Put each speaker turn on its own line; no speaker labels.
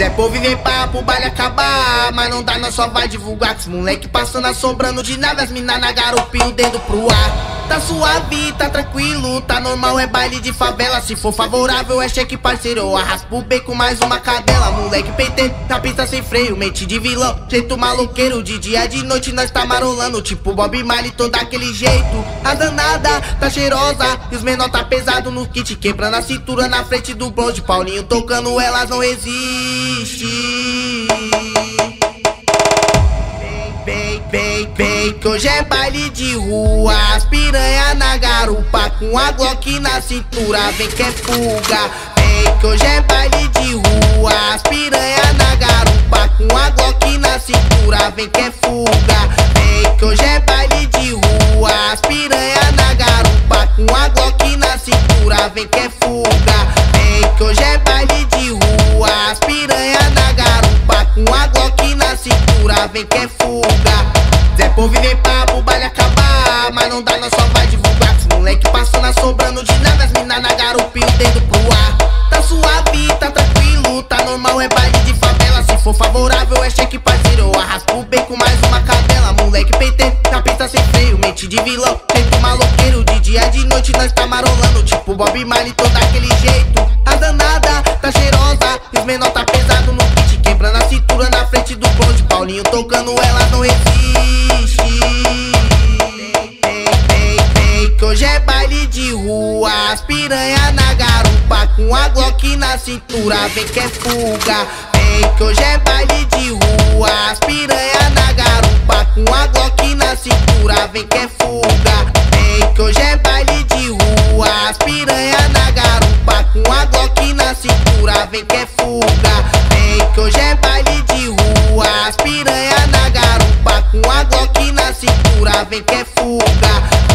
Zé Povo vem papo, baile acabar Mas não dá, nós só vai divulgar Com os moleque passando assombrando de nave As mina na garupa e o dedo pro ar Tá suave, tá tranquilo, tá normal, é baile de favela. Se for favorável é cheque parceiro, eu arraspo o beco mais uma cadela. Moleque PT, na pista sem freio, mente de vilão. Jeito maloqueiro, de dia de noite nós tá marolando. Tipo Bob Marley, todo aquele jeito. A danada tá cheirosa e os menor tá pesado. No kit Quebrando a cintura na frente do blonde Paulinho tocando, elas não existem. existe. Vem, vem, que hoje é baile de rua. As piranha na garupa, com a Glock na cintura. Vem que é fuga. Vem, que hoje é baile de rua. As piranha na garupa, com a Glock na cintura. Vem que é fuga. Vem, que hoje é baile de rua. As piranha vem que é fuga. Zé Povo vem papo, baile acabar. Mas não dá, nós só vai divulgar. Os moleque passando assombrando de nada, as mina na garupa e o dedo pro ar. Tá suave, tá tranquilo, tá normal, é baile de favela. Se for favorável, é cheque parceiro. Eu arraspo o beco mais uma cadela. Moleque PT, na pista sem freio, mente de vilão. Feito maloqueiro, de dia de noite nós tá marolando. Tipo Bob Marley, todo aquele jeito. Paulinho tocando, ela não existe. que hoje é baile de rua, as piranha na garupa, com a Glock na cintura, vem que é fuga. Vem que hoje é baile de rua, as piranha na garupa, com a Glock na cintura, vem que é fuga. Vem que hoje é baile de rua, as piranha na garupa, com a Glock na cintura, vem que é fuga. Glock na cintura, vem que é fuga